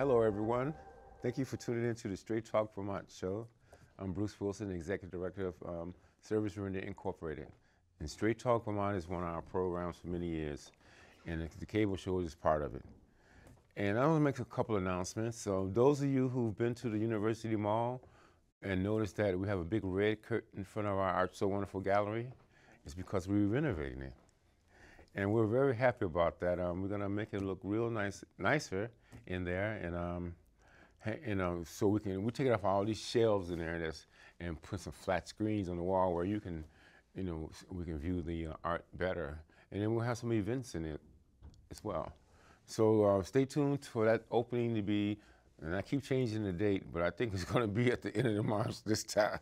Hello, everyone. Thank you for tuning in to the Straight Talk Vermont show. I'm Bruce Wilson, Executive Director of um, Service Rendered Incorporated. And Straight Talk Vermont is one of our programs for many years, and the cable show is part of it. And I want to make a couple announcements. So those of you who've been to the University Mall and noticed that we have a big red curtain in front of our Art So Wonderful gallery, it's because we're renovating it. And we're very happy about that. Um, we're gonna make it look real nice, nicer in there, and um, you know, so we can we take it off all these shelves in there and, and put some flat screens on the wall where you can, you know, we can view the uh, art better. And then we'll have some events in it as well. So uh, stay tuned for that opening to be, and I keep changing the date, but I think it's going to be at the end of the March this time.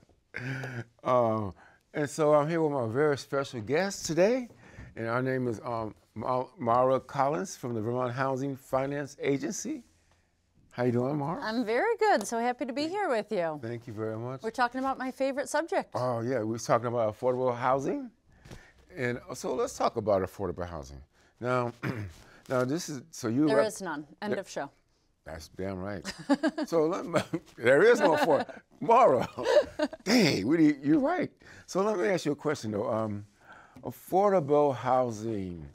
Uh, and so I'm here with my very special guest today, and our name is um, Maura Collins from the Vermont Housing Finance Agency. How you doing, Maura? I'm very good. So happy to be here with you. Thank you very much. We're talking about my favorite subject. Oh yeah, we're talking about affordable housing, and so let's talk about affordable housing. Now, now this is so you. There is none. End of show. That's damn right. so me, there is no for Maura. Dang, really, you're right. So let me ask you a question though. Um, affordable housing.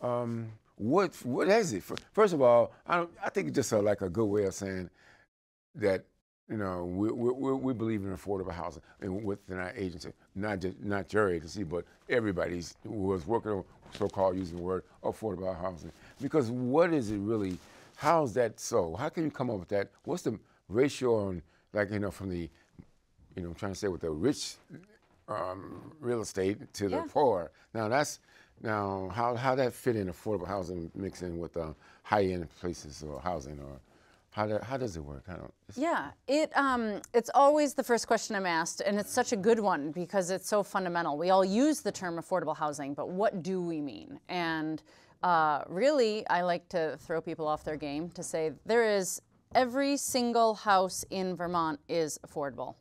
Um, what what is it? First of all, I, I think it's just a, like a good way of saying that you know we, we, we believe in affordable housing and within our agency, not just not your agency, but everybody's who was working on so-called using the word affordable housing. Because what is it really? How is that so? How can you come up with that? What's the ratio on like you know from the you know I'm trying to say with the rich um, real estate to yeah. the poor. Now that's now how how that fit in affordable housing mix in with uh, high end places or housing or how, how does it work? yeah, it um, it's always the first question I'm asked, and it's such a good one because it's so fundamental. We all use the term affordable housing, but what do we mean? And uh, really, I like to throw people off their game to say there is every single house in Vermont is affordable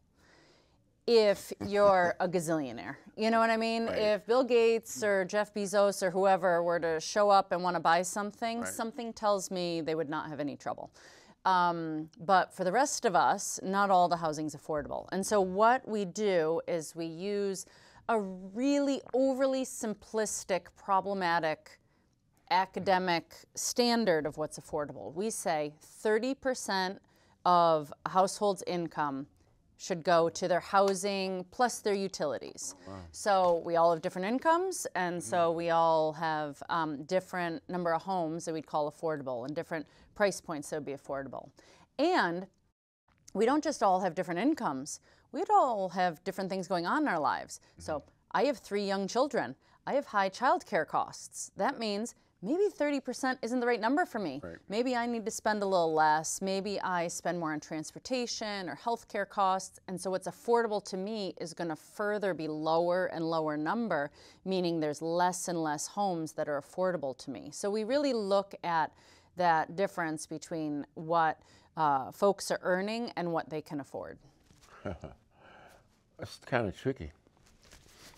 if you're a gazillionaire. You know what I mean? Right. If Bill Gates or Jeff Bezos or whoever were to show up and want to buy something, right. something tells me they would not have any trouble. Um, but for the rest of us, not all the housing's affordable. And so what we do is we use a really overly simplistic, problematic academic standard of what's affordable. We say 30% of households' income should go to their housing plus their utilities. Oh, wow. So we all have different incomes, and so mm. we all have um, different number of homes that we'd call affordable and different price points that would be affordable. And we don't just all have different incomes, we'd all have different things going on in our lives. Mm-hmm. So I have three young children. I have high childcare costs. That means maybe 30% isn't the right number for me. Right. Maybe I need to spend a little less. Maybe I spend more on transportation or healthcare costs. And so what's affordable to me is going to further be lower and lower number, meaning there's less and less homes that are affordable to me. So we really look at that difference between what uh, folks are earning and what they can afford. That's kind of tricky.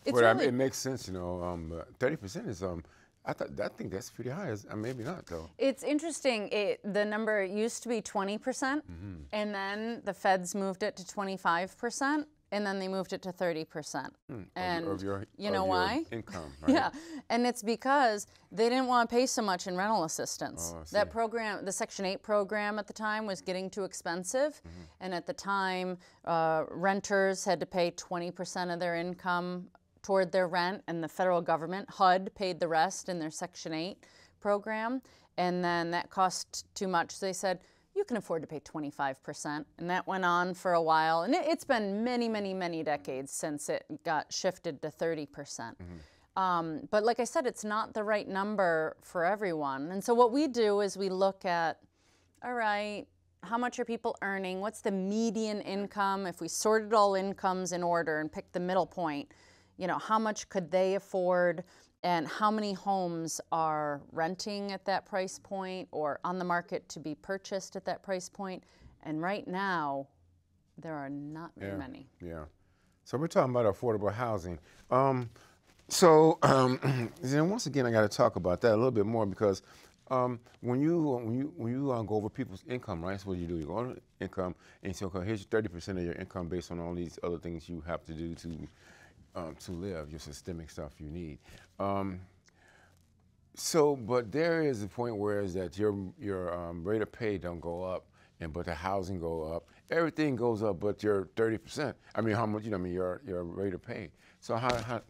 It's but really, I mean, it makes sense, you know. Um, 30% is um, I thought I think that's pretty high. Uh, maybe not though. It's interesting. It, the number used to be 20 percent, mm-hmm. and then the feds moved it to 25 percent, and then they moved it to 30 percent. Mm, and of, of your, you know why? income. Right? yeah, and it's because they didn't want to pay so much in rental assistance. Oh, that program, the Section 8 program at the time, was getting too expensive, mm-hmm. and at the time, uh, renters had to pay 20 percent of their income toward their rent, and the federal government, HUD, paid the rest in their Section 8 program. And then that cost too much. So they said, you can afford to pay 25%. And that went on for a while. And it, has been many, many, many decades since it got shifted to 30%. percent mm hmm um, but like I said, it's not the right number for everyone. And so what we do is we look at, all right, how much are people earning? What's the median income? If we sorted all incomes in order and picked the middle point, you know, how much could they afford and how many homes are renting at that price point or on the market to be purchased at that price point. And right now, there are not very yeah, many. Yeah. So we're talking about affordable housing. Um, so um, then once again, I got to talk about that a little bit more because Um, when you when you when you uh, go over people's income, right? That's what you do. You go over income, and so okay, here's thirty percent of your income based on all these other things you have to do to um, to live, your systemic stuff you need. Um, so, but there is a point where is that your your um, rate of pay don't go up, and but the housing go up. Everything goes up, but your thirty percent. I mean, how much? You know, I mean, your your rate of pay. So how how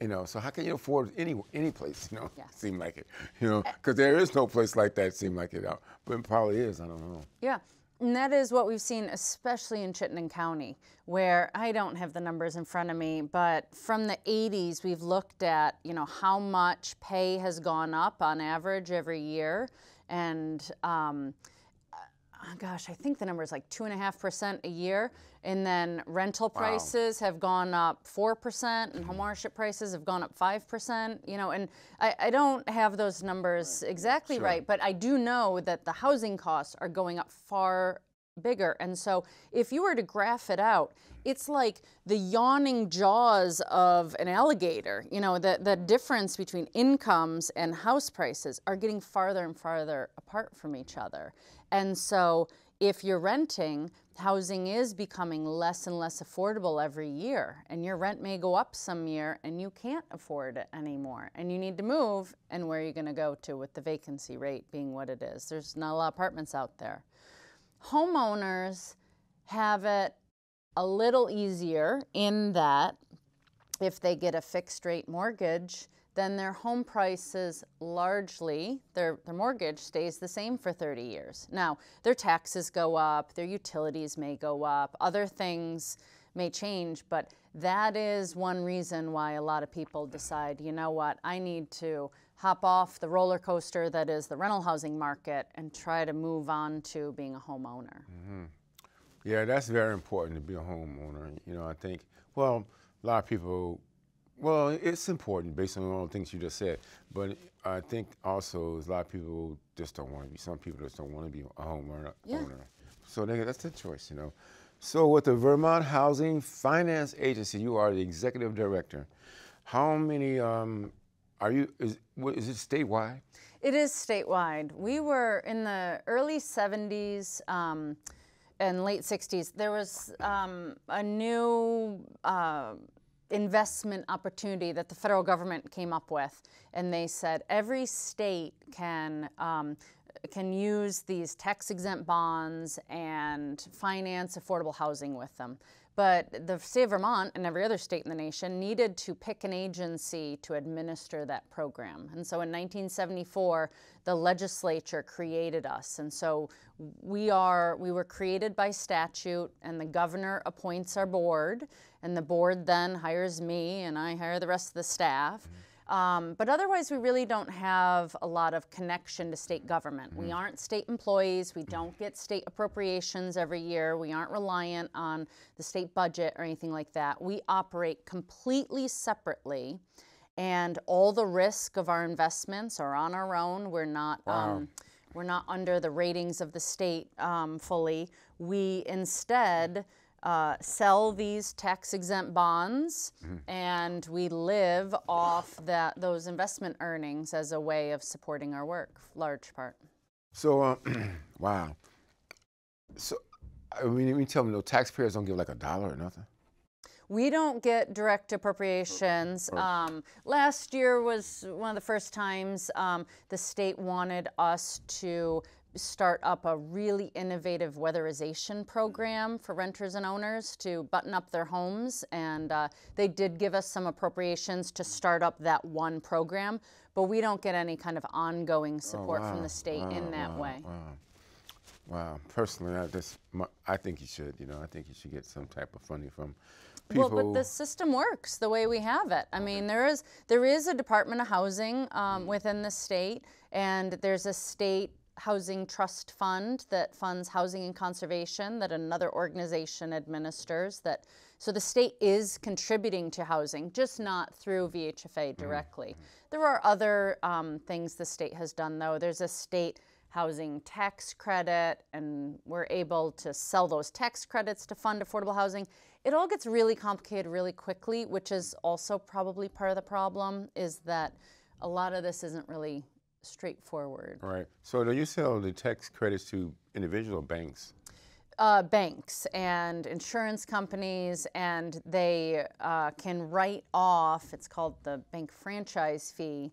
you know, so how can you afford any any place? You know, Yes. seem like it. You know, because there is no place like that. Seem like it, uh, but it probably is. I don't know. Yeah. And that is what we've seen, especially in Chittenden County, where I don't have the numbers in front of me, but from the 80s, we've looked at, you know, how much pay has gone up on average every year. And um, Uh, gosh, I think the number is like two and a half percent a year. And then rental prices have gone up four percent, and homeownership prices have gone up five percent. You know, and I, I don't have those numbers exactly Sure. right, but I do know that the housing costs are going up far bigger. And so if you were to graph it out, it's like the yawning jaws of an alligator. You know, the, the difference between incomes and house prices are getting farther and farther apart from each other. And so if you're renting, housing is becoming less and less affordable every year. And your rent may go up some year and you can't afford it anymore. And you need to move. And where are you going to go to with the vacancy rate being what it is? There's not a lot of apartments out there homeowners have it a little easier in that if they get a fixed rate mortgage, then their home prices largely, their, their mortgage stays the same for 30 years. Now, their taxes go up, their utilities may go up, other things may change, but that is one reason why a lot of people decide, you know what, I need to hop off the roller coaster that is the rental housing market and try to move on to being a homeowner. Yeah, that's very important to be a homeowner. You know, I think, well, a lot of people, well, it's important based on all the things you just said, but I think also a lot of people just don't want to be, some people just don't want to be a homeowner. Yeah. Owner. So they, that's their choice, you know. So with the Vermont Housing Finance Agency, you are the executive director. How many um, are you, is, it statewide? It is statewide. We were in the early 70s um, and late 60s. There was um, a new uh, investment opportunity that the federal government came up with, and they said every state can. Um, can use these tax exempt bonds and finance affordable housing with them. But the state of Vermont and every other state in the nation needed to pick an agency to administer that program. And so in 1974, the legislature created us. And so we are we were created by statute and the governor appoints our board and the board then hires me and I hire the rest of the staff. Mm-hmm. Um, but otherwise, we really don't have a lot of connection to state government. We aren't state employees. We don't get state appropriations every year. We aren't reliant on the state budget or anything like that. We operate completely separately, and all the risk of our investments are on our own. We're not. Um, we're not under the ratings of the state um, fully. We instead uh, sell these tax exempt bonds and we live off that, those investment earnings as a way of supporting our work, large part. So, uh, wow. So, I mean, you tell me, no taxpayers don't give like a dollar or nothing? We don't get direct appropriations. Um, last year was one of the first times um, the state wanted us to start up a really innovative weatherization program for renters and owners to button up their homes. And uh, they did give us some appropriations to start up that one program, but we don't get any kind of ongoing support from wow, the state in that wow, way. Wow. Wow. Personally, I just, I think you should. You know, I think you should get some type of funding from people. Well, but the system works the way we have it. I mean, there is there is a Department of Housing um, within the state, and there's a state housing trust fund that funds housing and conservation that another organization administers. That so the state is contributing to housing, just not through VHFA directly. There are other um, things the state has done, though. There's a state housing tax credit, and we're able to sell those tax credits to fund affordable housing. It all gets really complicated really quickly, which is also probably part of the problem, is that a lot of this isn't really straightforward. Right. So do you sell the tax credits to individual banks? uh, banks and insurance companies, and they uh, can write off, it's called the bank franchise fee.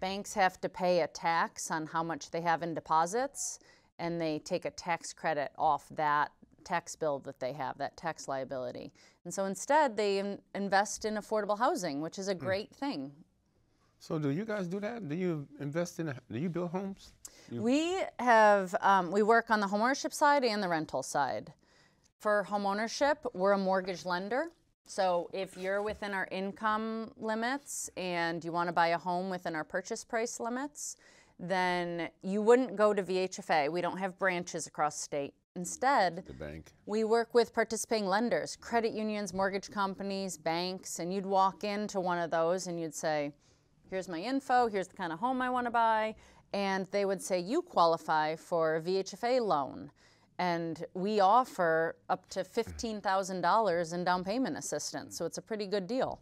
Banks have to pay a tax on how much they have in deposits, and they take a tax credit off that tax bill that they have, that tax liability. And so instead, they in- invest in affordable housing, which is a great thing. So do you guys do that? Do you invest in? Do you build homes? We have, um, we work on the homeownership side and the rental side. For homeownership, we're a mortgage lender. So if you're within our income limits and you want to buy a home within our purchase price limits, then you wouldn't go to VHFA. We don't have branches across state. Instead, The bank. we work with participating lenders, credit unions, mortgage companies, banks, and you'd walk into one of those and you'd say, Here's my info, here's the kind of home I want to buy. And they would say, You qualify for a VHFA loan. And we offer up to $15,000 in down payment assistance. So it's a pretty good deal.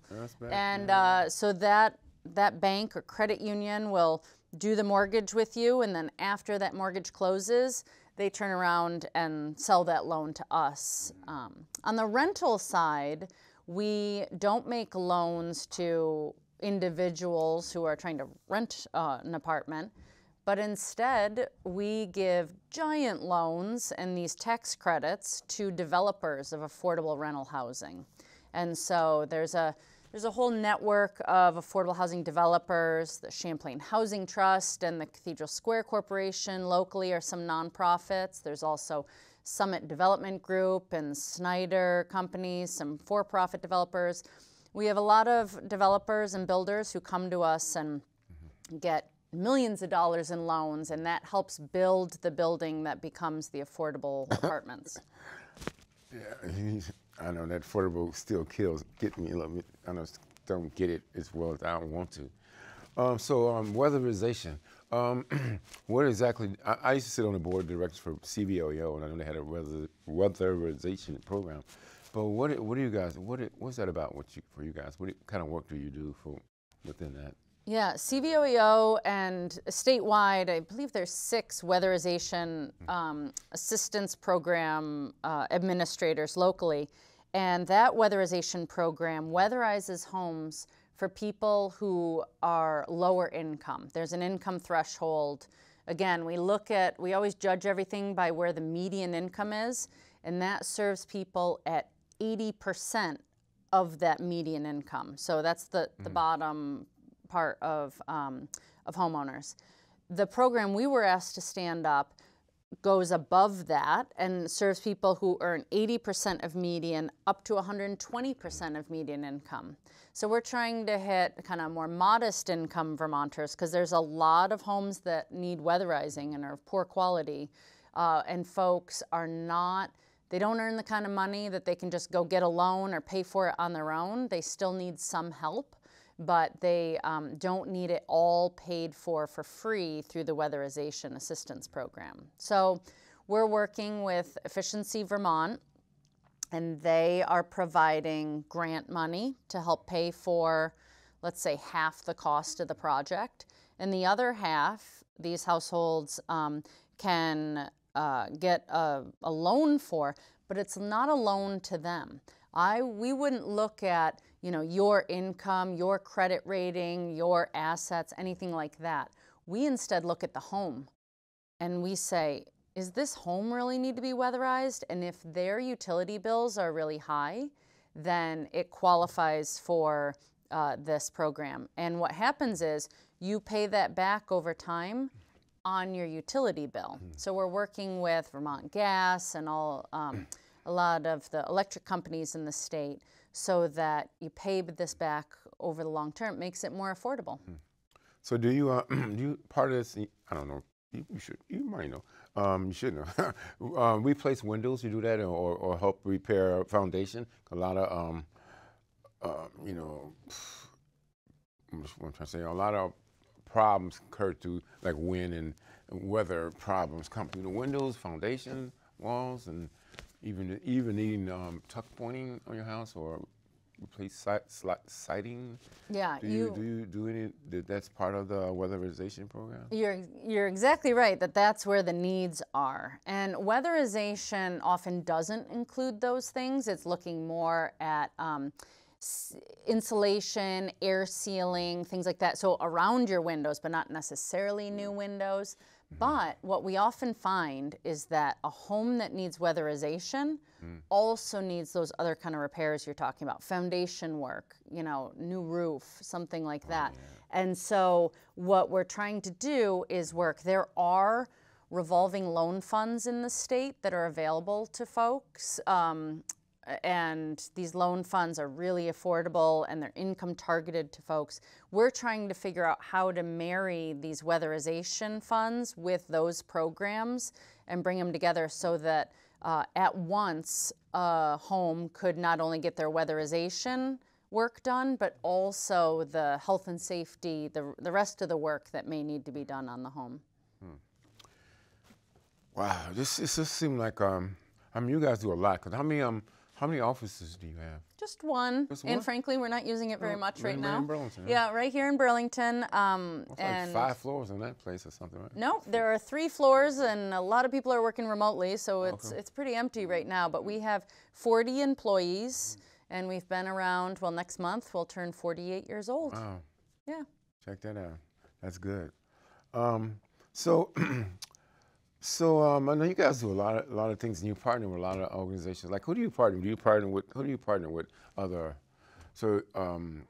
And uh, so that that bank or credit union will do the mortgage with you, and then after that mortgage closes, they turn around and sell that loan to us. Um, on the rental side, we don't make loans to individuals who are trying to rent uh, an apartment. But instead, we give giant loans and these tax credits to developers of affordable rental housing. And so there's a there's a whole network of affordable housing developers. The Champlain Housing Trust and the Cathedral Square Corporation locally are some nonprofits. There's also Summit Development Group and Snyder Companies, some for profit developers. We have a lot of developers and builders who come to us and get millions of dollars in loans, and that helps build the building that becomes the affordable apartments. Yeah, I know that affordable still kills. Get me a little bit. I know don't get it as well as I want to. Um, so um, weatherization. Um, what exactly? I, I used to sit on the board of directors for CVOEO, and I know they had a weather, weatherization program. But what what do you guys? What what's that about? What you for you guys? What kind of work do you do for within that? Yeah, CVOEO and statewide, I believe there's six weatherization um, assistance program uh, administrators locally. And that weatherization program weatherizes homes for people who are lower income. There's an income threshold. Again, we look at, we always judge everything by where the median income is, and that serves people at 80% of that median income. So that's the, the bottom part of, um, of homeowners. The program we were asked to stand up goes above that and serves people who earn 80% of median up to 120% of median income. So we're trying to hit kind of more modest income Vermonters because there's a lot of homes that need weatherizing and are of poor quality. Uh, and folks are not, they don't earn the kind of money that they can just go get a loan or pay for it on their own. They still need some help but they um, don't need it all paid for for free through the weatherization assistance program. So we're working with Efficiency Vermont, and they are providing grant money to help pay for, let's say, half the cost of the project. And the other half, these households um, can uh, get a, a loan for, but it's not a loan to them. I we wouldn't look at you know your income, your credit rating, your assets, anything like that. We instead look at the home, and we say, is this home really need to be weatherized? And if their utility bills are really high, then it qualifies for uh, this program. And what happens is you pay that back over time on your utility bill. So we're working with Vermont Gas and all. Um, a lot of the electric companies in the state so that you pay this back over the long term. It makes it more affordable. So do you uh, do you part of this? I don't know. You, you should. You might know. Um, you should know. um, replace windows. You do that, or, or help repair a foundation. A lot of um, uh, you know, what I'm trying to say. A lot of problems occur through like wind and weather problems come through the windows, foundation, walls, and even even needing um, tuck pointing on your house or replace site, sli- siting? Yeah, Do you, do you do any? That's part of the weatherization program. You're, you're exactly right that that's where the needs are. And weatherization often doesn't include those things. It's looking more at um, insulation, air sealing, things like that. So around your windows, but not necessarily new mm. windows. Mm-hmm. But what we often find is that a home that needs weatherization mm. also needs those other kind of repairs you're talking about foundation work, you know, new roof, something like oh, that. And so what we're trying to do is work. There are revolving loan funds in the state that are available to folks. Um, and these loan funds are really affordable and they're income targeted to folks. We're trying to figure out how to marry these weatherization funds with those programs and bring them together so that uh, at once a home could not only get their weatherization work done, but also the health and safety, the, the rest of the work that may need to be done on the home. Wow, this this just seemed like um. I mean, you guys do a lot. Cause how many um how many offices do you have? Just one, Just one? and frankly, we're not using it very Oh, much right- right right now. in Burlington, huh? Yeah, right here in Burlington. Um, and like five floors in that place or something, right? no, there are three floors, and a lot of people are working remotely, so it's Okay. it's pretty empty right now. But we have 40 employees, and we've been around. Well, next month we'll turn 48 years old. Wow. Yeah. Check that out. That's good. Um, so, so um, I know you guys do a lot of a lot of things, and you partner with a lot of organizations. Like, who do you partner? with? Do you partner with? Who do you partner with? Other, so um,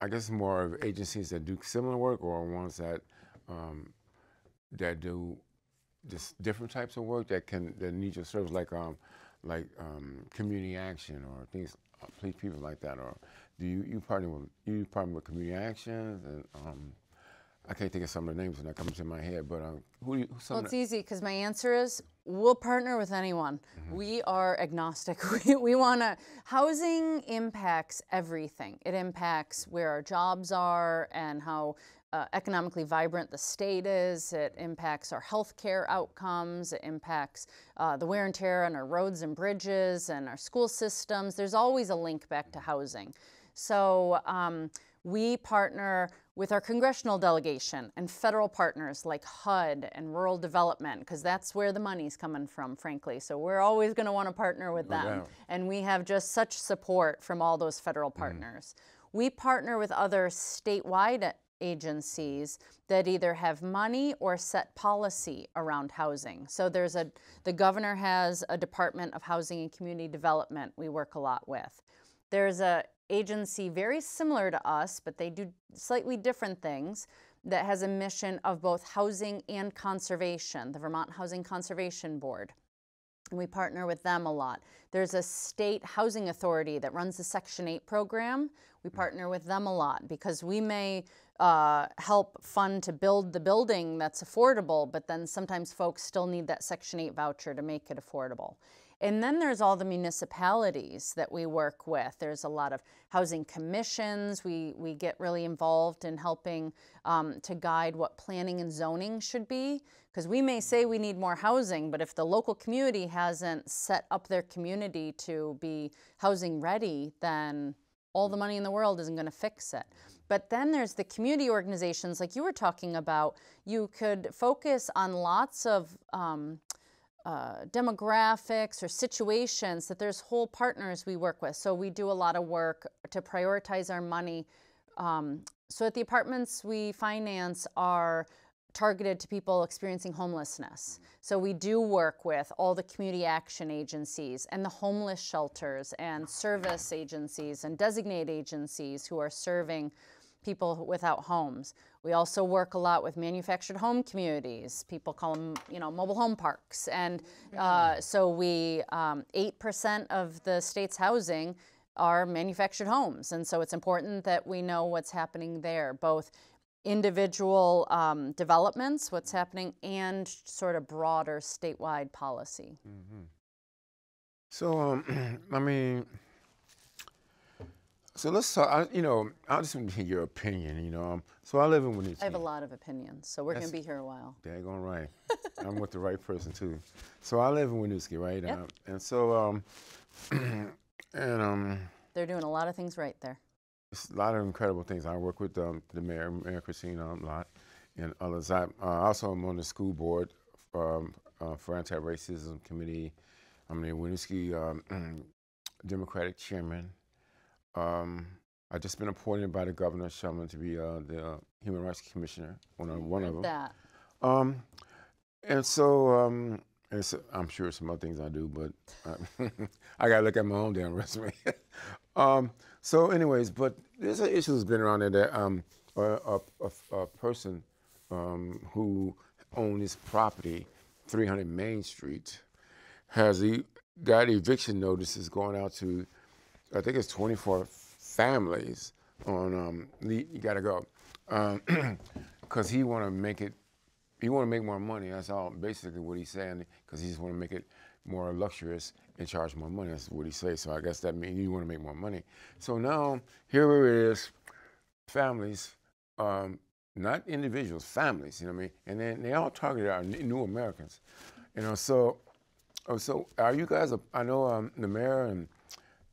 I guess more of agencies that do similar work, or ones that um, that do just different types of work that can that need your service, like um, like um, community action or things, uh, please people like that, or do you you partner with you partner with community actions and um, I can't think of some of the names when that comes to my head, but um, who you, Well, it's easy because my answer is we'll partner with anyone. We are agnostic. We, we want to, housing impacts everything. It impacts where our jobs are and how uh, economically vibrant the state is. It impacts our healthcare outcomes. It impacts uh, the wear and tear on our roads and bridges and our school systems. There's always a link back to housing. So um, we partner with our congressional delegation and federal partners like HUD and rural development, because that's where the money's coming from, frankly. So we're always going to want to partner with them. doubt. And we have just such support from all those federal mm. partners. We partner with other statewide agencies that either have money or set policy around housing. So there's a the governor has a Department of Housing and Community Development we work a lot with. There's a agency very similar to us, but they do slightly different things that has a mission of both housing and conservation, the Vermont Housing Conservation Board and we partner with them a lot. There's a state housing authority that runs the Section 8 program. We partner with them a lot because we may uh, help fund to build the building that's affordable, but then sometimes folks still need that Section 8 voucher to make it affordable. And then there's all the municipalities that we work with. There's a lot of housing commissions. We, we get really involved in helping um, to guide what planning and zoning should be. Because we may say we need more housing, but if the local community hasn't set up their community to be housing ready, then all the money in the world isn't going to fix it. But then there's the community organizations, like you were talking about. You could focus on lots of um, uh, demographics or situations that there's whole partners we work with. So we do a lot of work to prioritize our money. Um, so at the apartments we finance are targeted to people experiencing homelessness. So we do work with all the community action agencies and the homeless shelters and service agencies and designate agencies who are serving people without homes. We also work a lot with manufactured home communities. People call them, you know, mobile home parks. And uh, so we, um, 8% of the state's housing are manufactured homes. And so it's important that we know what's happening there, both individual um, developments, what's happening, and sort of broader statewide policy. So, um, I mean, so let's talk. I, you know, I just want to hear your opinion. You know, um, so I live in Winooski. I have a lot of opinions, so we're going to be here a while. Daggone right. I'm with the right person too. So I live in Winooski, right? Yep. Uh, and so, um, and um, they're doing a lot of things right there. It's a lot of incredible things. I work with um, the mayor, Mayor Kristine, um, a lot, and others. I uh, also am on the school board um, uh, for anti-racism committee. I'm the Winooski um, Democratic chairman. Um, I just been appointed by the governor Shumlin to be uh, the uh, human rights commissioner, one of one of them. That. Um, and so um, it's, I'm sure some other things I do, but uh, I gotta look at my own damn resume. um, so, anyways, but there's an issue that's been around there that um, a, a, a, person um, who owned this property, 300 Main Street, has e- got eviction notices going out to, I think it's 24 families on, um, you gotta go. Because he wanna make it, he wanna make more money, that's all, basically what he's saying, because he just wanna make it more luxurious and charge more money, that's what he says. So I guess that means you wanna make more money. So now, here it is, families, um, not individuals, families, you know what I mean? And then they all targeted our new Americans, you know, so, oh, so are you guys, a- I know um, the mayor and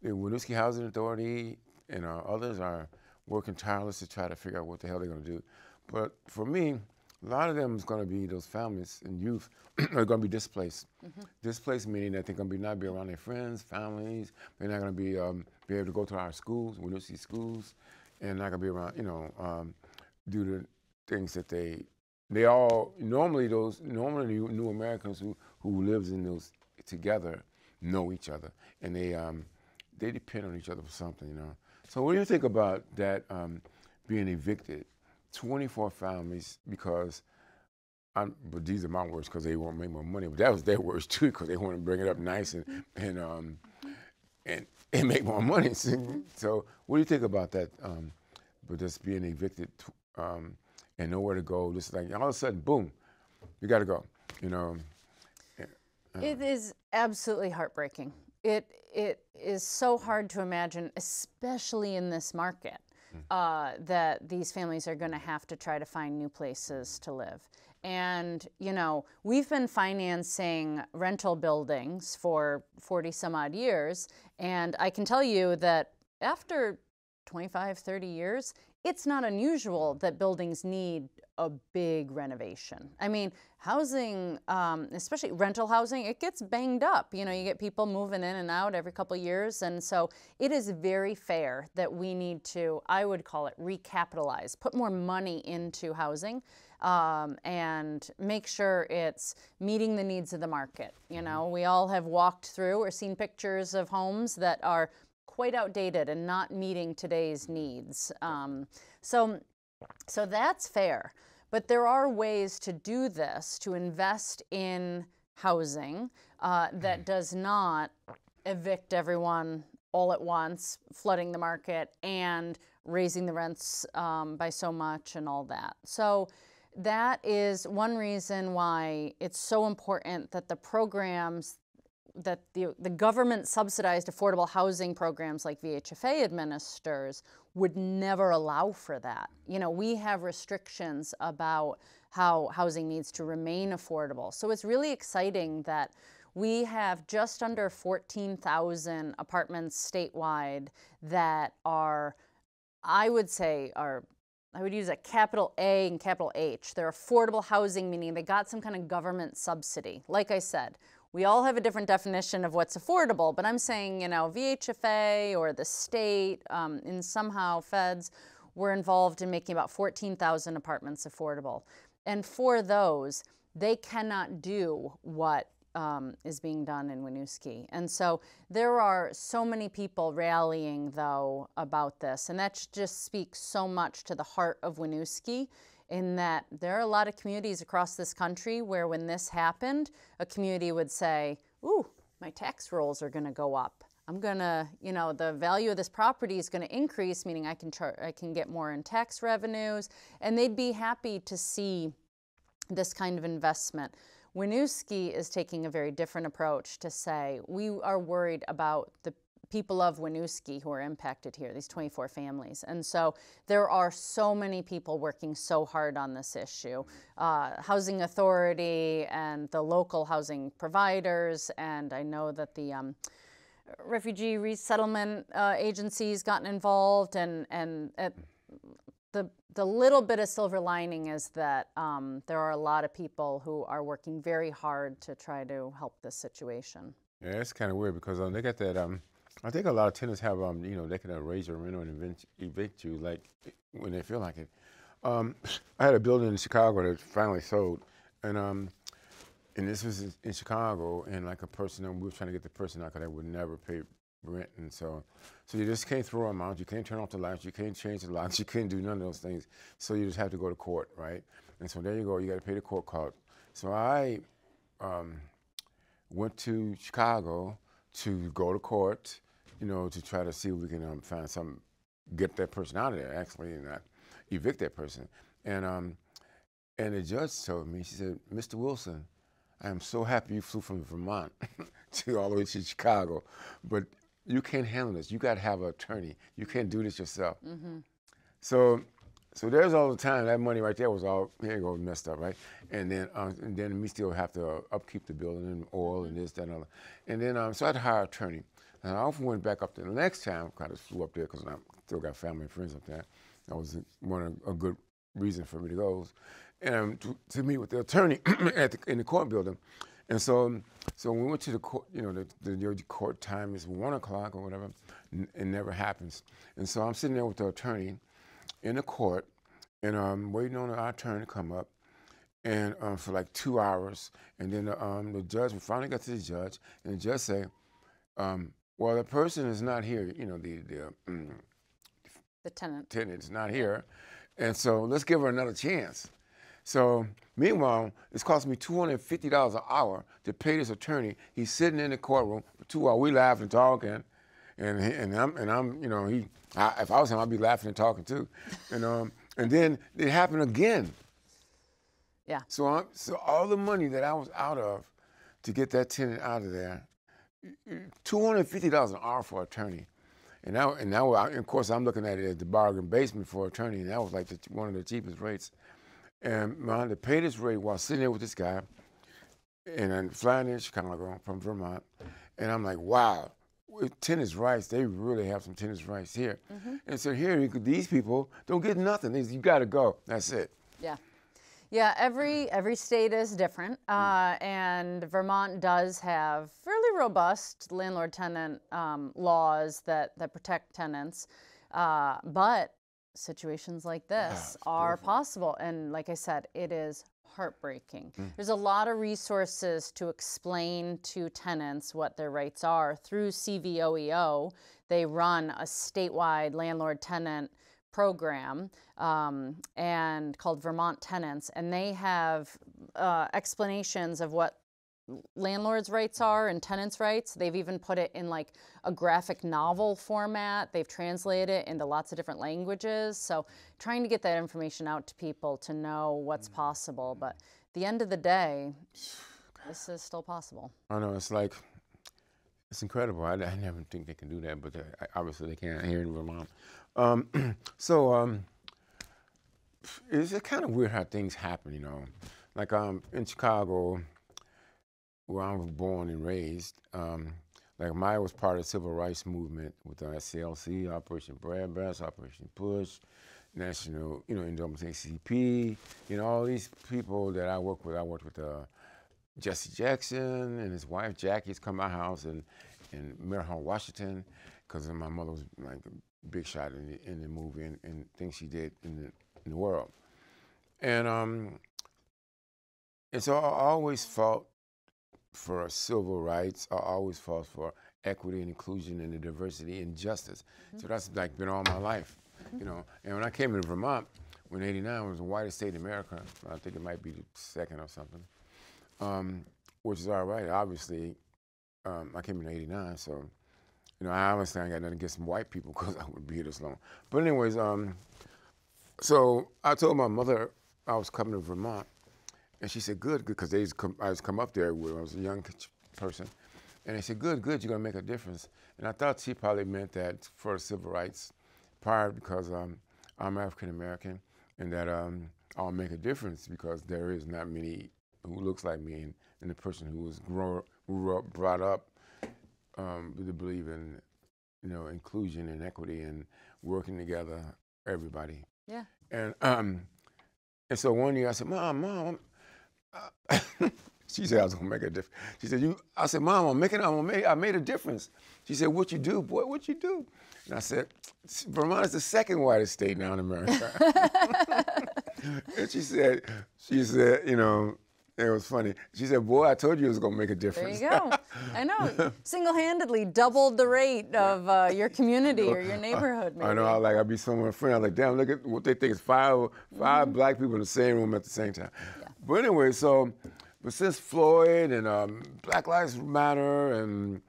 the Winooski Housing Authority and uh, others are working tireless to try to figure out what the hell they're going to do. But for me, a lot of them is going to be those families and youth are going to be displaced. Displaced meaning that they're going to be not be around their friends, families. They're not going to be um, be able to go to our schools, Winooski schools, and not going to be around, you know, um, due to things that they they all normally those normally new, new Americans who who lives in those together know each other and they um, they depend on each other for something, you know. So what do you think about that um, being evicted? 24 families because, I'm, but these are my words because they won't make more money. But that was their words too because they want to bring it up nice and and um, and, and make more money. so what do you think about that? Um, but just being evicted um, and nowhere to go, just like all of a sudden, boom, you got to go. You know. It is absolutely heartbreaking. It it is so hard to imagine, especially in this market, uh, that these families are going to have to try to find new places to live. And you know, we've been financing rental buildings for 40 some odd years, and I can tell you that after 25, 30 years, it's not unusual that buildings need a big renovation. I mean, housing, um, especially rental housing, it gets banged up. You know, you get people moving in and out every couple of years. And so it is very fair that we need to, I would call it recapitalize, put more money into housing. Um, and make sure it's meeting the needs of the market. You know, we all have walked through or seen pictures of homes that are quite outdated and not meeting today's needs. Um, so, so that's fair. But there are ways to do this to invest in housing uh, that does not evict everyone all at once, flooding the market and raising the rents um, by so much and all that. So that is one reason why it's so important that the programs that the, the government subsidized affordable housing programs like VHFA administers would never allow for that. You know, we have restrictions about how housing needs to remain affordable. So it's really exciting that we have just under 14,000 apartments statewide that are, I would say, are I would use a capital A and capital H. They're affordable housing, meaning they got some kind of government subsidy. Like I said, we all have a different definition of what's affordable, but I'm saying, you know, VHFA or the state, um, and somehow feds were involved in making about 14,000 apartments affordable. And for those, they cannot do what um, is being done in Winooski. And so there are so many people rallying, though, about this. And that just speaks so much to the heart of Winooski in that there are a lot of communities across this country where when this happened, a community would say, Ooh, my tax rolls are going to go up. I'm going to, you know, the value of this property is going to increase, meaning I can, char- I can get more in tax revenues. And they'd be happy to see this kind of investment. Winooski is taking a very different approach to say we are worried about the people of Winooski who are impacted here, these 24 families. And so there are so many people working so hard on this issue. Uh, housing Authority and the local housing providers, and I know that the um, refugee resettlement uh, agencies gotten involved, and and it, the the little bit of silver lining is that um, there are a lot of people who are working very hard to try to help this situation. Yeah, it's kind of weird because um, they got that. Um, I think a lot of tenants have, um, you know, they can raise your rent and evict, evict you like when they feel like it. Um, I had a building in Chicago that finally sold, and um, and this was in Chicago, and like a person, and we were trying to get the person out because they would never pay rent, and so, so you just can't throw them out. You can't turn off the lights. You can't change the locks. You can't do none of those things. So you just have to go to court, right? And so there you go. You got to pay the court cost. So I um, went to Chicago to go to court, you know, to try to see if we can um, find some, get that person out of there, actually, and not evict that person. And um, and the judge told me, she said, Mr. Wilson, I am so happy you flew from Vermont to all the way to Chicago, but you can't handle this. You got to have an attorney. You can't do this yourself. Mm-hmm. So, so there's all the time. That money right there was all here you go messed up, right? And then, um, and then we still have to uh, upkeep the building and oil and this, that, and other. And then, um, so I had to hire an attorney. And I often went back up there. The next time, kind of flew up there because I still got family and friends up there. That was one of a good reason for me to go. And um, to, to meet with the attorney at the, in the court building. And so, so we went to the court, you know, the, the, court time is one o'clock or whatever. It never happens. And so I'm sitting there with the attorney in the court, and I'm um, waiting on our turn to come up, and um, for like two hours. And then the, um, the judge, we finally got to the judge, and the judge say, um, "Well, the person is not here. You know, the the um, the tenant tenant's not here, and so let's give her another chance." So meanwhile, it's costing me $250 an hour to pay this attorney. He's sitting in the courtroom for two hours. We laughing, talking, and he, and I'm and I'm you know he I, if I was him I'd be laughing and talking too, and um and then it happened again. Yeah. So I'm, so all the money that I was out of to get that tenant out of there, two hundred fifty dollars an hour for attorney. And now, and now, I, of course, I'm looking at it as the bargain basement for attorney, and that was like the, one of the cheapest rates. And had to pay this rate while sitting there with this guy, and I'm flying in Chicago from Vermont, and I'm like, wow, tennis rights, they really have some tennis rights here. Mm-hmm. And so here, these people don't get nothing. you got to go. That's it. Yeah. Yeah, every every state is different, uh, and Vermont does have fairly robust landlord-tenant um, laws that that protect tenants. Uh, but situations like this yeah, are beautiful. possible. And like I said, it is heartbreaking. Mm. There's a lot of resources to explain to tenants what their rights are through CVOEO. They run a statewide landlord tenant program um, and called Vermont Tenants, and they have uh, explanations of what landlords' rights are and tenants' rights. They've even put it in like a graphic novel format. They've translated it into lots of different languages. So trying to get that information out to people to know what's mm. possible. But at the end of the day, this is still possible. I know it's like it's incredible. I, I never think they can do that, but obviously they can't here in Vermont. Um, so um, it's kind of weird how things happen, you know. Like um, in Chicago, where I was born and raised, um, like Maya was part of the civil rights movement with the SCLC, Operation Bread Basket, Operation Push, National, you know, Endowment ACP, you know, all these people that I work with. I worked with uh, Jesse Jackson and his wife Jackie's come to my house in, in Marathon, Washington, because my mother was like big shot in the, in the movie and, and things she did in the, in the world. And, um, and so I always fought for civil rights. I always fought for equity and inclusion and the diversity and justice. Mm-hmm. So that's like been all my life, mm-hmm. you know. And when I came to Vermont, when '89 was the whitest state in America, I think it might be the second or something, um, which is all right. Obviously, um, I came in '89, so you know, I honestly I got nothing against some white people because I would be here this long. But anyways, um, so I told my mother I was coming to Vermont, and she said, good, good, because I was come up there when I was a young person. And they said, good, good, you're to make a difference. And I thought she probably meant that for civil rights, part because um, I'm African American and that um, I'll make a difference because there is not many who looks like me and, and the person who was grow, brought up um, believe in, you know, inclusion and equity and working together, everybody. Yeah. And um, and so one year I said, Mom, Mom, uh, she said I was gonna make a difference. She said, You I said, Mom, I'm making I'm gonna make I made a difference. She said, What you do, boy, what you do? And I said, Vermont is the second whitest state now in America. and she said, she said, you know, it was funny. She said, "Boy, I told you it was going to make a difference." There you go. I know. Single-handedly doubled the rate of uh, your community or your neighborhood. Maybe. I know. I like. I'd be somewhere friend. I'm like, damn, look at what they think is five 5 black people in the same room at the same time. But anyway, so, but since Floyd and um, Black Lives Matter and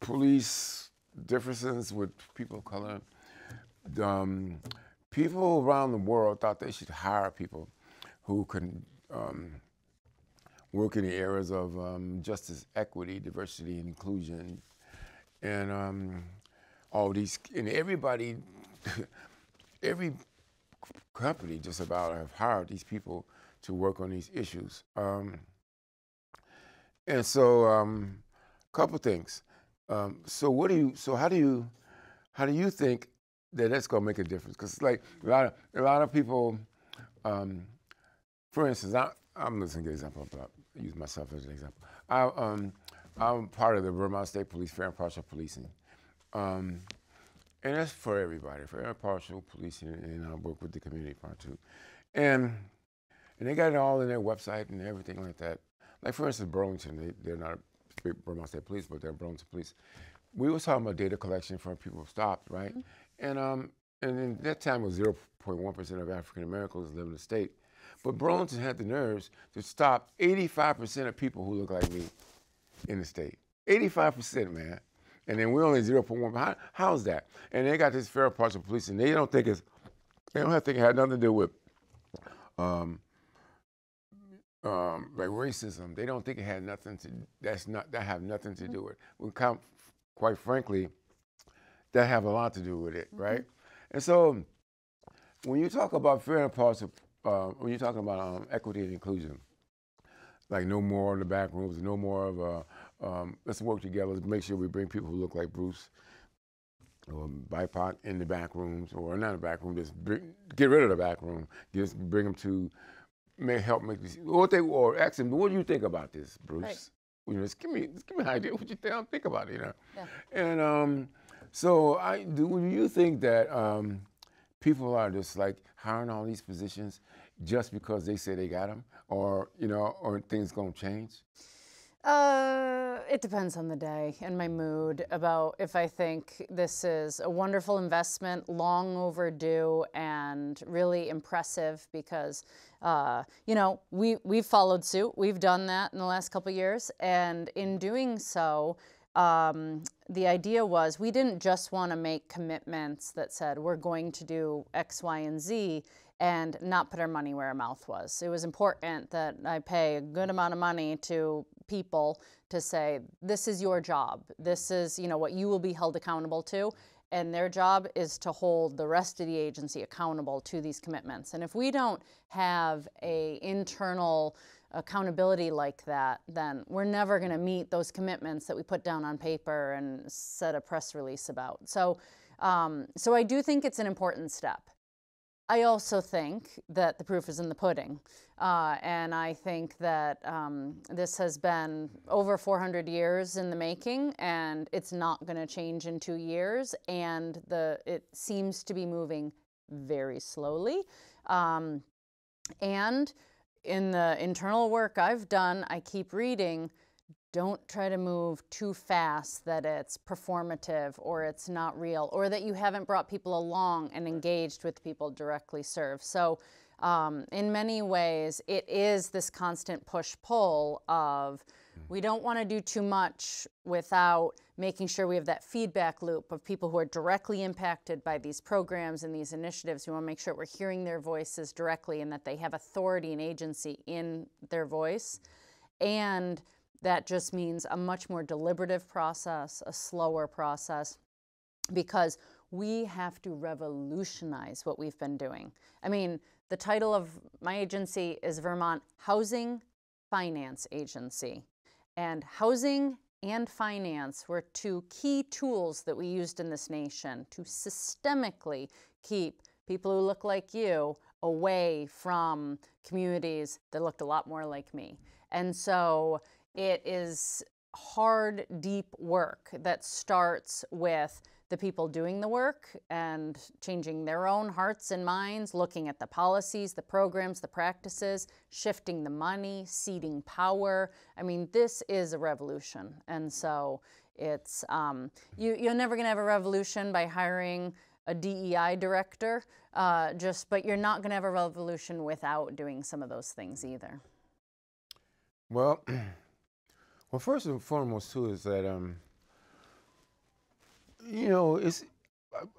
police differences with people of color, um, people around the world thought they should hire people who can um, work in the areas of um, justice, equity, diversity, and inclusion, and um, all these, and everybody, every company just about have hired these people to work on these issues. Um, and so, um, a couple things. Um, so, what do you? So, how do you? How do you think that that's going to make a difference? Because like a lot of a lot of people. Um, for instance, I, I'm listening to example. Use myself as an example. I, um, I'm part of the Vermont State Police Fair and Impartial Policing, um, and that's for everybody, for impartial policing, and I work with the community part too, and and they got it all in their website and everything like that. Like for instance, Burlington, they, they're not Vermont State Police, but they're Burlington Police. We was talking about data collection from people who stopped, right? And um, and in that time it was 0.1 percent of African Americans live in the state. But Burlington had the nerves to stop 85% of people who look like me in the state. 85%, man. And then we're only 0.1. How, how's that? And they got this fair partial policing. They don't think it's, they don't have to think it had nothing to do with um, um, like racism. They don't think it had nothing to, that's not, that have nothing to do with it. We come, quite frankly, that have a lot to do with it, right? And so when you talk about fair and partial uh, when you're talking about um, equity and inclusion, like no more in the back rooms, no more of a, um, let's work together, let's make sure we bring people who look like Bruce or BIPOC in the back rooms, or not in the back room, just bring, get rid of the back room, just bring them to may help make this, what they, or ask them, what do you think about this, Bruce? Right. You know, just give me, just give me an idea what you think, think about it, you know? Yeah. And um, so I, do you think that um, people are just like hiring all these positions just because they say they got them, or you know, or things gonna change? Uh, it depends on the day and my mood about if I think this is a wonderful investment, long overdue, and really impressive because, uh, you know, we, we've followed suit. We've done that in the last couple years. And in doing so, um, the idea was we didn't just want to make commitments that said we're going to do X, Y, and Z and not put our money where our mouth was. It was important that I pay a good amount of money to people to say this is your job. This is, you know, what you will be held accountable to and their job is to hold the rest of the agency accountable to these commitments. And if we don't have a internal accountability like that, then we're never going to meet those commitments that we put down on paper and set a press release about. So, um, so I do think it's an important step. I also think that the proof is in the pudding. Uh, and I think that um, this has been over 400 years in the making, and it's not going to change in two years. And the it seems to be moving very slowly. Um, and in the internal work I've done, I keep reading don't try to move too fast that it's performative or it's not real or that you haven't brought people along and engaged with people directly served. So, um, in many ways, it is this constant push pull of we don't want to do too much without making sure we have that feedback loop of people who are directly impacted by these programs and these initiatives. We want to make sure we're hearing their voices directly and that they have authority and agency in their voice. And that just means a much more deliberative process, a slower process, because we have to revolutionize what we've been doing. I mean, the title of my agency is Vermont Housing Finance Agency. And housing and finance were two key tools that we used in this nation to systemically keep people who look like you away from communities that looked a lot more like me. And so it is hard, deep work that starts with the people doing the work and changing their own hearts and minds, looking at the policies, the programs, the practices, shifting the money, seeding power. I mean, this is a revolution. And so it's, um, you, you're never going to have a revolution by hiring a DEI director, uh, just, but you're not going to have a revolution without doing some of those things either. Well, well, first and foremost, too, is that um, you know, it's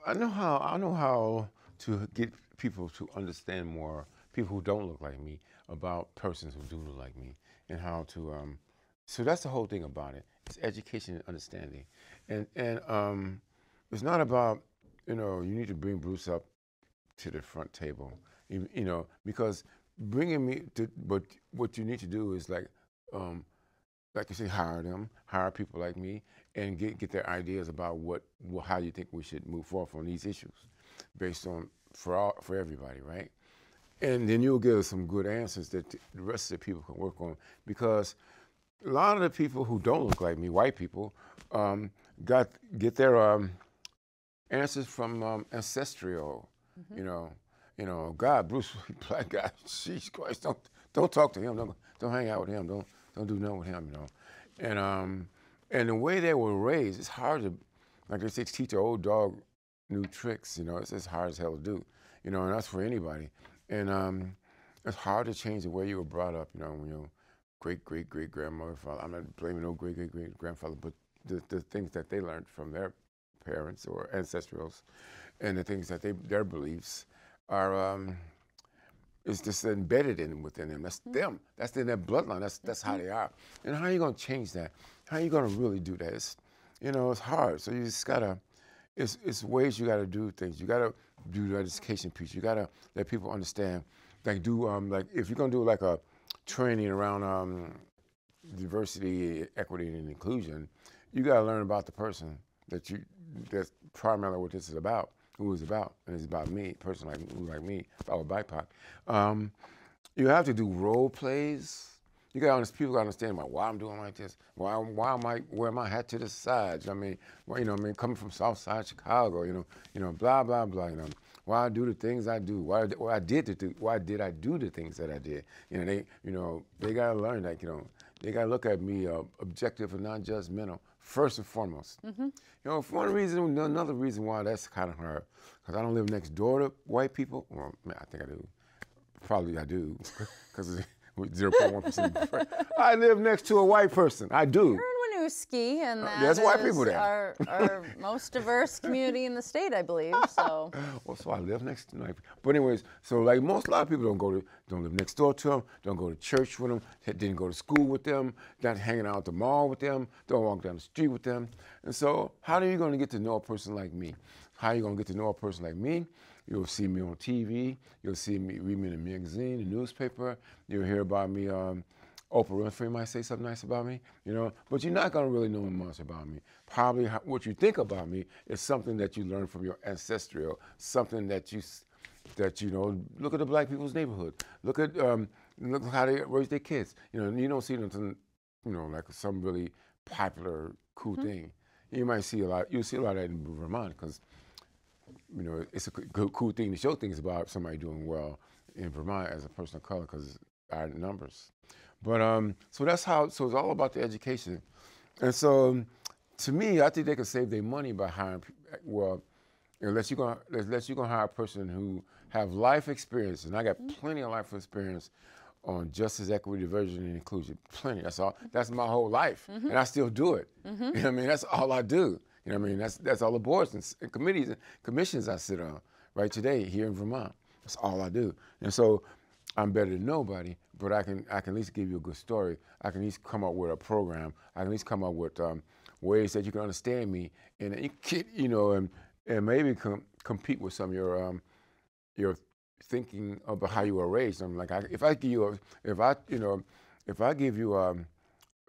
I know how I know how to get people to understand more, people who don't look like me, about persons who do look like me, and how to. Um, so that's the whole thing about it. It's education and understanding, and and um, it's not about you know you need to bring Bruce up to the front table, you, you know, because bringing me to but what you need to do is like um, like you say, hire them, hire people like me, and get, get their ideas about what, well, how you think we should move forward on these issues, based on for all, for everybody, right? And then you'll get some good answers that the rest of the people can work on, because a lot of the people who don't look like me, white people, um, got get their um, answers from um, ancestral, mm-hmm. you know, you know, God, Bruce, black guy, Jesus Christ, don't don't talk to him, don't don't hang out with him, don't don't do nothing with him, you know. And um, and the way they were raised, it's hard to, like they say, teach an old dog new tricks. You know, it's as hard as hell to do. You know, and that's for anybody. And um, it's hard to change the way you were brought up. You know, when your great great great grandmother, father. I'm not blaming no great great great grandfather, but the the things that they learned from their parents or ancestrals, and the things that they their beliefs are. Um, it's just embedded in within them. That's mm-hmm. them. That's in their bloodline. That's that's how mm-hmm. they are. And how are you gonna change that? How are you gonna really do that? It's, you know, it's hard. So you just gotta. It's it's ways you gotta do things. You gotta do the education piece. You gotta let people understand. Like do um like if you're gonna do like a training around um diversity, equity, and inclusion, you gotta learn about the person that you that's primarily what this is about who it's about, and it's about me, a person like like me, followed by BIPOC. Um, you have to do role plays. You got people got to understand about why I'm doing like this. Why why am I wearing my hat to the side? I mean, you know, I mean, coming from South Side Chicago, you know, you know, blah blah blah. You know, why I do the things I do. Why, why I did the why did I do the things that I did? You know, they you know they got to learn that. You know, they got to look at me uh, objective and non judgmental first and foremost. Mm-hmm. You know, for one reason, another reason why that's kind of hard, because I don't live next door to white people. Well, I think I do. Probably I do, because 0.1%. I live next to a white person. I do. Winooski, and uh, that that's why people there. Our, our most diverse community in the state, I believe. So. well, so I live next to white. But anyways, so like most, a lot of people don't go to, don't live next door to them, don't go to church with them, didn't go to school with them, not hanging out at the mall with them, don't walk down the street with them. And so, how are you going to get to know a person like me? How are you going to get to know a person like me? You'll see me on TV. You'll see me, read me in a magazine, a newspaper. You'll hear about me. Um, Oprah Winfrey might say something nice about me, you know, but you're not going to really know much about me. Probably how, what you think about me is something that you learned from your ancestral, something that you, that you know. Look at the black people's neighborhood. Look at um, look how they raise their kids. You know, you don't see them, you know, like some really popular, cool mm-hmm. thing. You might see a lot. You'll see a lot of that in Vermont because, you know, it's a cool thing to show things about somebody doing well in Vermont as a person of color because our numbers. But um, so that's how. So it's all about the education, and so um, to me, I think they can save their money by hiring. Well, unless you're gonna unless you're gonna hire a person who have life experience, and I got mm-hmm. plenty of life experience on justice, equity, diversity, and inclusion. Plenty. That's all. That's my whole life, mm-hmm. and I still do it. Mm-hmm. You know what I mean? That's all I do. You know what I mean? That's that's all the boards and, and committees and commissions I sit on right today here in Vermont. That's all I do. And so I'm better than nobody, but I can I can at least give you a good story. I can at least come up with a program. I can at least come up with um, ways that you can understand me and you, know and and maybe com- compete with some of your um, your thinking about how you were raised. I'm like I, if I give you a, if I you know if I give you um,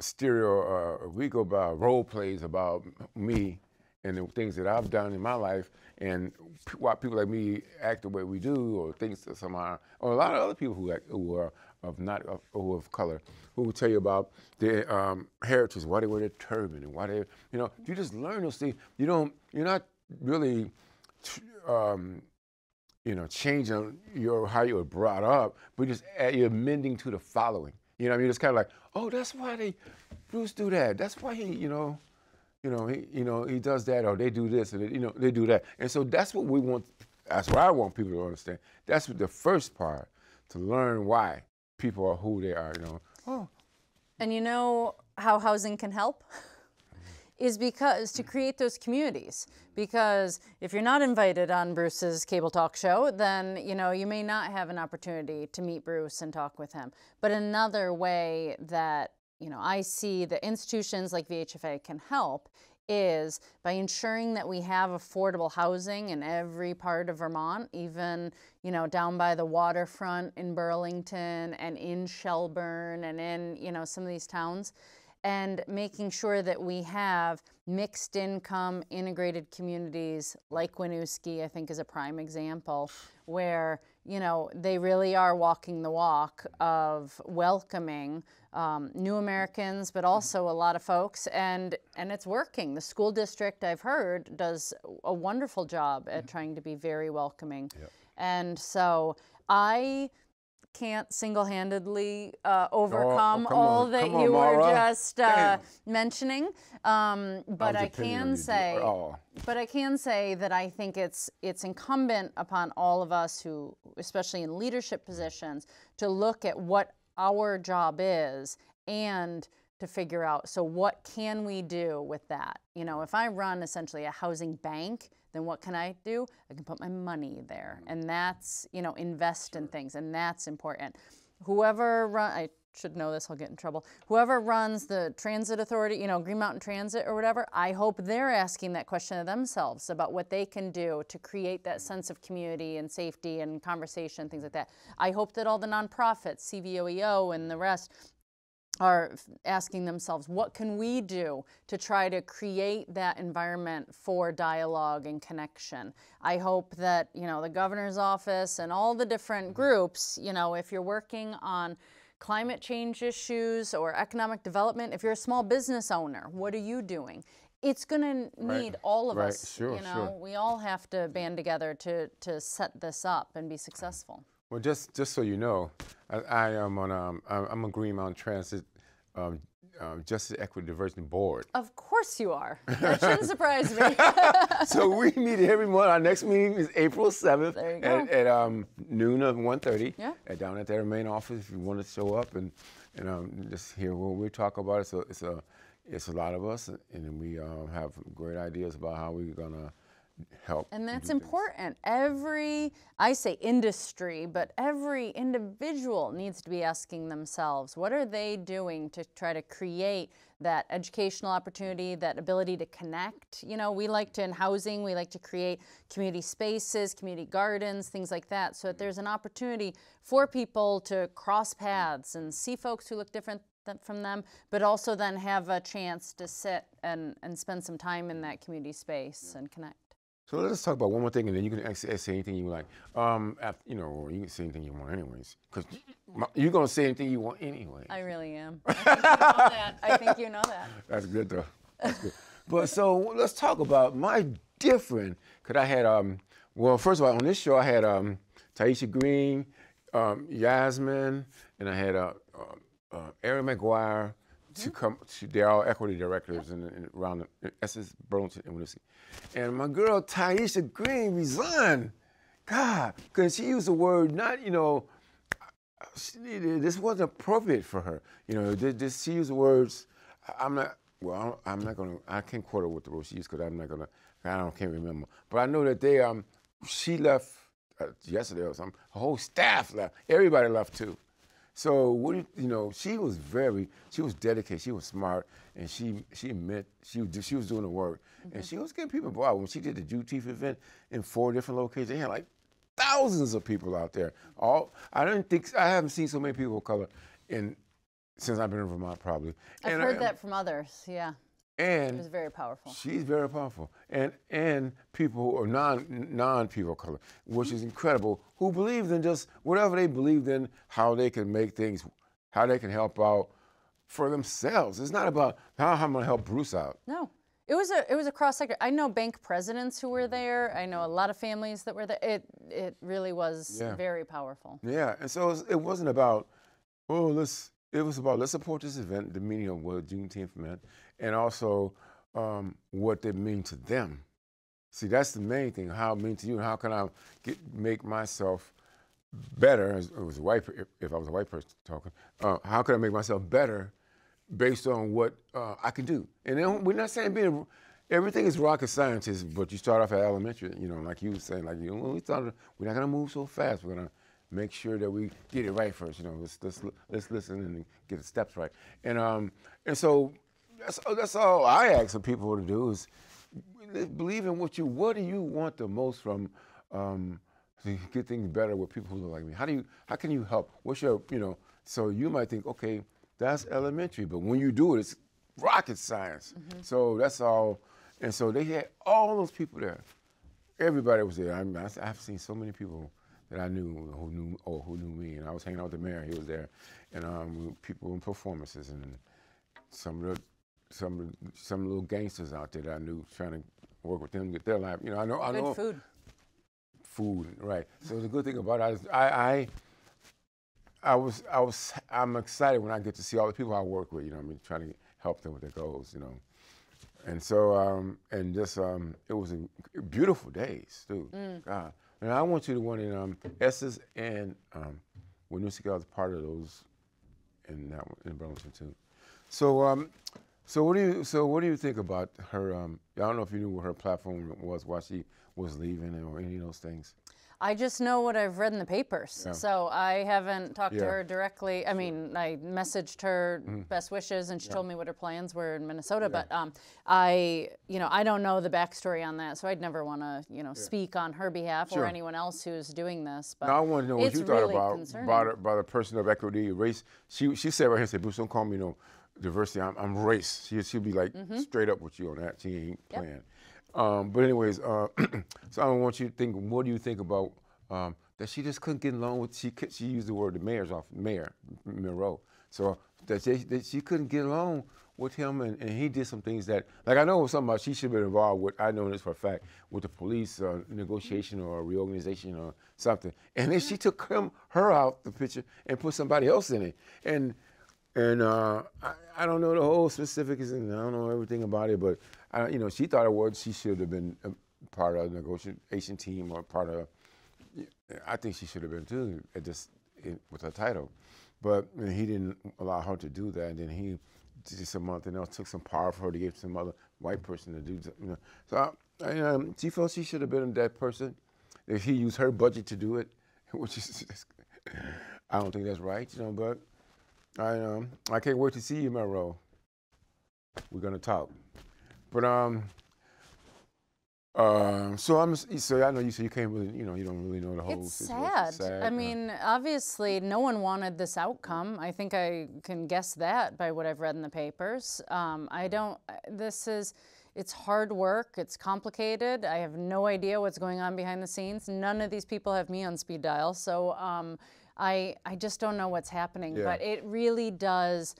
stereo, uh, we go by role plays about me and the things that I've done in my life and why people like me act the way we do or things that somehow, or a lot of other people who act, who are of not of, who of color who will tell you about their um, heritage, why they wear their turban and why they, you know, you just learn those things. You don't, you're not really, um, you know, changing your how you were brought up, but just add, you're mending to the following. You know, I mean, it's kind of like, oh, that's why they Bruce do that. That's why he, you know, you know, he, you know, he does that, or they do this, and you know, they do that. And so that's what we want. That's what I want people to understand. That's the first part to learn why people are who they are. You know, oh. And you know how housing can help? is because to create those communities because if you're not invited on Bruce's cable talk show then you know you may not have an opportunity to meet Bruce and talk with him but another way that you know I see that institutions like VHFA can help is by ensuring that we have affordable housing in every part of Vermont, even you know down by the waterfront in Burlington and in Shelburne and in you know some of these towns and making sure that we have mixed income integrated communities like Winooski, I think is a prime example, where you know they really are walking the walk of welcoming um, new Americans, but also a lot of folks, and and it's working. The school district I've heard does a wonderful job at trying to be very welcoming, yep. and so I can't single-handedly uh, overcome oh, all on, that you were just uh, mentioning. Um, but I, I can say, oh. but I can say that I think it's it's incumbent upon all of us who, especially in leadership positions, to look at what our job is and to figure out so what can we do with that you know if i run essentially a housing bank then what can I do? I can put my money there, and that's you know invest in things, and that's important. Whoever run, I should know this, I'll get in trouble. Whoever runs the transit authority, you know, Green Mountain Transit or whatever, I hope they're asking that question of themselves about what they can do to create that mm-hmm. sense of community and safety and conversation, things like that. I hope that all the nonprofits, CVOEO and the rest, are asking themselves, what can we do to try to create that environment for dialogue and connection? I hope that, you know, the governor's office and all the different mm-hmm. groups, you know, if you're working on climate change issues or economic development, if you're a small business owner, what are you doing? It's going to need right. all of right. us. Sure, you know, sure. we all have to band together to, to set this up and be successful. Well, just just so you know, I, I am on um, I'm a Green Mountain Transit um, um, Justice Equity Diversity Board. Of course you are. That shouldn't surprise me. so we meet every month. Our next meeting is April 7th at, at um, noon of 1.30 yeah. at, down at their main office if you want to show up and, and um, just hear what we talk about. It's a, it's a, it's a lot of us and we uh, have great ideas about how we're going to help. And that's important. Every, I say industry, but every individual needs to be asking themselves, what are they doing to try to create that educational opportunity, that ability to connect? You know, we like to, in housing, we like to create community spaces, community gardens, things like that, so that mm-hmm. there's an opportunity for people to cross paths and see folks who look different from them, but also then have a chance to sit and, and spend some time in mm-hmm. that community space yeah. and connect. So let's talk about one more thing, and then you can say anything you like. Um, after, you know, you can say anything you want, anyways, because you're gonna say anything you want anyway. I really am. I think you know that. I think you know that. That's good though. That's good. but so let's talk about my different. Cause I had um, well, first of all, on this show I had um, Tyeastia Green, um, Yasmin, and I had uh, uh, uh Aaron McGuire to come to they're all equity directors in, in around the, Burlington, and Winooski. And my girl Tyeastia Green resigned. God, because she used the word not, you know, she, this wasn't appropriate for her. You know, this, this, she used words, I'm not, well, I'm not gonna, I can't quote her what the word she used because I'm not gonna, I don't, can't remember. But I know that they, um, she left uh, yesterday or something. Her whole staff left. Everybody left too. So what you, know, she was very, she was dedicated, she was smart, and she she meant she was she was doing the work, mm-hmm. and she was getting people involved. When she did the Juneteenth event in four different locations, they had like thousands of people out there. All I didn't think I haven't seen so many people of color in since I've been in Vermont, probably. I've and heard I- that from others. Yeah, And was very powerful. She's very powerful, and and people who are non non people of color, which is incredible, who believed in just whatever they believed in, how they can make things, how they can help out for themselves. It's not about how I'm going to help Bruce out. No, it was a it was a cross sector. I know bank presidents who were mm-hmm. there. I know a lot of families that were there. It it really was Yeah. very powerful. Yeah, and so it, was, it wasn't about, oh, let's. It was about let's support this event, the meaning of what Juneteenth meant, and also um, what it mean to them. See, that's the main thing. How it mean to you, and how can I get make myself better? As was a white, if, if I was a white person talking, uh, how can I make myself better based on what uh, I can do? And then we're not saying being everything is rocket scientist, but you start off at elementary. You know, like you were saying, like you know, we started, we're not gonna move so fast. We're gonna make sure that we get it right first. You know, let's let's, let's listen and get the steps right. And um and so that's that's all I ask of people to do is believe in what you. What do you want the most from? Um, to get things better with people who look like me. How do you? How can you help? What's your? You know. So you might think, okay, that's elementary, but when you do it, it's rocket science. So that's all. And so they had all those people there. Everybody was there. I mean, I've seen so many people that I knew who knew or who knew me, and I was hanging out with the mayor. He was there, and um, people in performances, and some of the some some little gangsters out there that I knew trying to work with them, get their life. You know, I know I know food. food, right? So the good thing about it is I, I, I was, I was, I'm excited when I get to see all the people I work with. You know, I mean, trying to help them with their goals. You know, and so, um, and just, um, it was a beautiful days, too. God, and I went to the one in um, Essex and um, Winooski. I was part of those in that one, in Burlington too. So, um, so what do you, so what do you think about her? Um, I don't know if you knew what her platform was while she was leaving or any of those things. I just know what I've read in the papers. Yeah. So I haven't talked to her directly. I mean, I messaged her best wishes and she told me what her plans were in Minnesota. But um, I, you know, I don't know the backstory on that. So I'd never want to, you know, speak on her behalf Sure. or anyone else who's doing this. But Now I want to know what you thought really about about, about the person of equity, race. She she said right here, said Bruce, don't call me no diversity. I'm, I'm race. She she'll be like Mm-hmm. straight up with you on that. She ain't playing. Um, but anyways, uh, so I want you to think. What do you think about um, that? She just couldn't get along with. She could- she used the word the mayor's off mayor Miro. So that, they, that she couldn't get along with him, and, and he did some things that, like I know it was something about she should have been involved with. I know this for a fact with the police uh, negotiation or reorganization or something. And then she took him her out the picture and put somebody else in it. And and uh, I, I don't know the whole specifics and I don't know everything about it, but I, you know she thought it was she should have been a part of the negotiation team or part of. I think she should have been too at this in, with her title, but he didn't allow her to do that. And then he just did some something else, took some power for her to give some other white person to do. You know, so I, I, um, she felt she should have been that person. If he used her budget to do it, which is, I don't think that's right, you know. But I um I can't wait to see you, Miro. We're gonna talk. But um uh, so I'm so I know you so you can't really you know you don't really know the whole It's situation. sad. I uh, mean, obviously, no one wanted this outcome. I think I can guess that by what I've read in the papers. Um, I don't. This is. It's hard work. It's complicated. I have no idea what's going on behind the scenes. None of these people have me on speed dial, so um, I I just don't know what's happening. Yeah. But it really does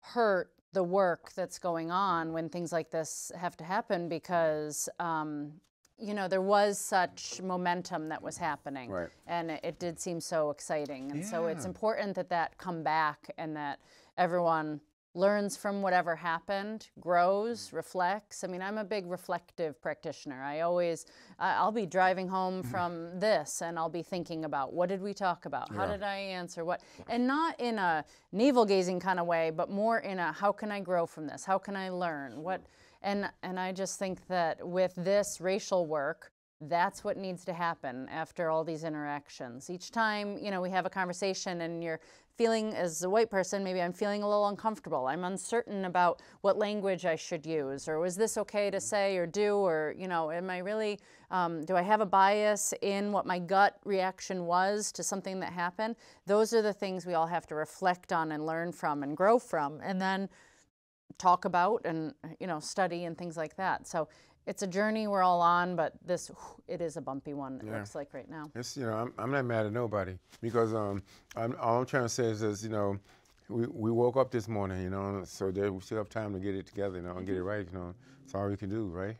hurt the work that's going on when things like this have to happen because um, you know there was such momentum that was happening Right. and it, it did seem so exciting and so it's important that that come back and that everyone learns from whatever happened grows reflects. I mean i'm a big reflective practitioner. I always i'll be driving home Mm-hmm. from this and i'll be thinking about what did we talk about? How Yeah. did i answer? What? And not in a navel gazing kind of way but more in a how can i grow from this? How can i learn? What? And and i just think that with this racial work that's what needs to happen after all these interactions. Each time, you know, we have a conversation and you're feeling as a white person, maybe I'm feeling a little uncomfortable. I'm uncertain about what language I should use, or was this okay to say or do, or, you know, am I really, um, do I have a bias in what my gut reaction was to something that happened? Those are the things we all have to reflect on and learn from and grow from, and then talk about and, you know, study and things like that. So it's a journey we're all on, but this it is a bumpy one. It Yeah. looks like right now. It's, you know, I'm, I'm not mad at nobody because um, I'm, all I'm trying to say is, this, you know, we, we woke up this morning, you know, so there we still have time to get it together, you know, and get it right, you know. it's all we can do, right?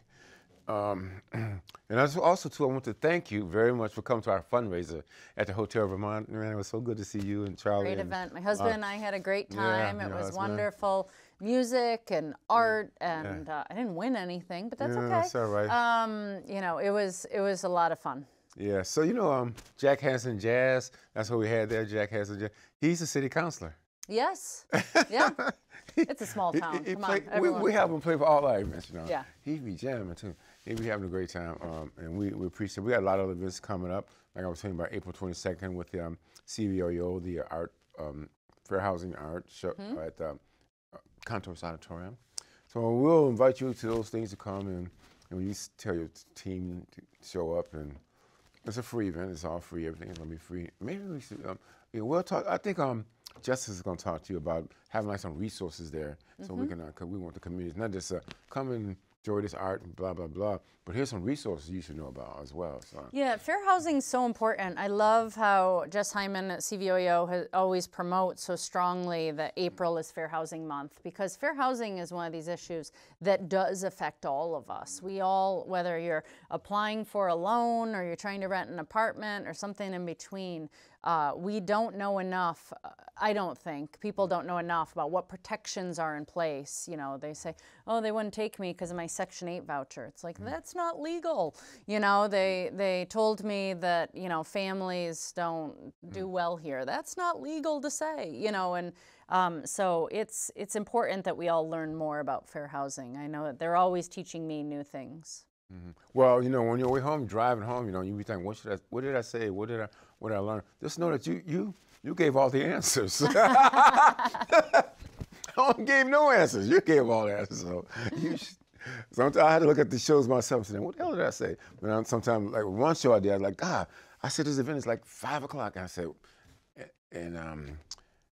Um, and also too. I want to thank you very much for coming to our fundraiser at the Hotel Vermont. Man, it was so good to see you and Charlie. Great and, event. My husband and I had a great time. you it was it's wonderful. Music and art, and uh, I didn't win anything, but that's okay. that's all right. Um, you know, it was it was a lot of fun. Yeah, so you know, um, Jack Hanson Jazz. That's what we had there. Jack Hanson Jazz. He's a city councilor. Yes. Yeah. It's a small town. he Come play- on, we, we have him play for all our events, you know. Yeah. He be jamming too. He be having a great time, um, and we, we appreciate. We got a lot of events coming up. Like I was saying about April 22nd with the um, CVOEO, the art um, fair housing art show Hmm? at um, Contois Auditorium. So we'll invite you to those things to come and, and you tell your team to show up and it's a free event. It's all free. Everything's gonna be free. Maybe we should. Um, yeah, we'll talk. I think um, Justice is gonna talk to you about having like some resources there, so we can. Uh, 'cause we want the community not just uh, come and enjoy this art and blah blah blah, but here's some resources you should know about as well. So. Yeah, fair housing is so important. I love how Jess Hyman at CVOEO has always promotes so strongly that April is Fair Housing Month because fair housing is one of these issues that does affect all of us. We all, whether you're applying for a loan or you're trying to rent an apartment or something in between, uh, we don't know enough. uh, I don't think people don't know enough about what protections are in place. You know, they say, "Oh, they wouldn't take me because of my Section 8 voucher." It's like that's not legal. You know, they they told me that you know families don't do well here. That's not legal to say. You know, and um, so it's it's important that we all learn more about fair housing. I know that they're always teaching me new things. Well, you know, when you're way home, driving home, you know, you be thinking, what should I, what did I say? What did I, what did I learn? Just know that you, you, you gave all the answers. I don't gave no answers. You gave all the answers. So you, sometimes I had to look at the shows myself and say, what the hell did I say? But I'm- sometimes, like one show I did, I was like, God, I said this event is like five o'clock. And I said, and um,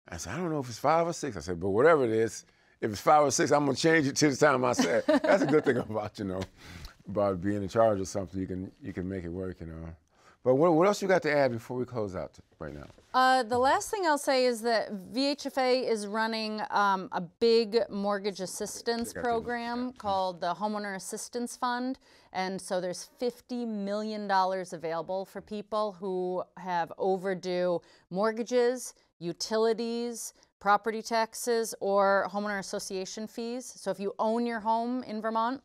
I said, I don't know if it's five or six. I said, but whatever it is, if it's five or six, I'm gonna change it to the time I said. That's a good thing about you know, about being in charge of something. You can you can make it work, you know. But what, what else you got to add before we close out right now? Uh, the last thing I'll say is that VHFA is running um, a big mortgage assistance I think I did. program called the Homeowner Assistance Fund. And so there's $50 million available for people who have overdue mortgages, utilities, property taxes, or homeowner association fees. So if you own your home in Vermont,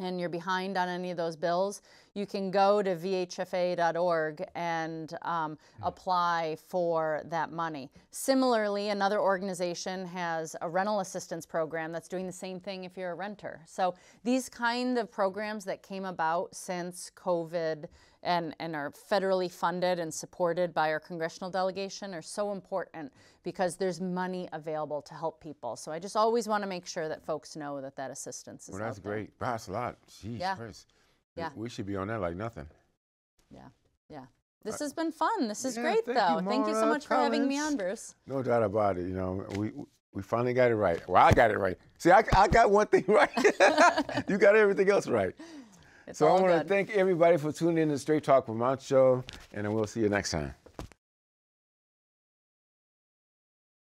and you're behind on any of those bills, you can go to vhfa.org and um, apply for that money. Similarly, another organization has a rental assistance program that's doing the same thing if you're a renter. So these kind of programs that came about since COVID and, and are federally funded and supported by our congressional delegation are so important because there's money available to help people. So I just always want to make sure that folks know that that assistance is Well, that's out there. great. Wow, that's a lot. Jeez, Yeah. Christ. Yeah. We should be on that like nothing. Yeah, yeah. This has been fun. This is Yeah, great, thank you, though. thank you so Maura much for having me on, Bruce. No doubt about it. You know, we we finally got it right. Well, I got it right. See, I, I got one thing right. you got everything else right. It's So I want to thank everybody for tuning in to Straight Talk Vermont show, and then we'll see you next time.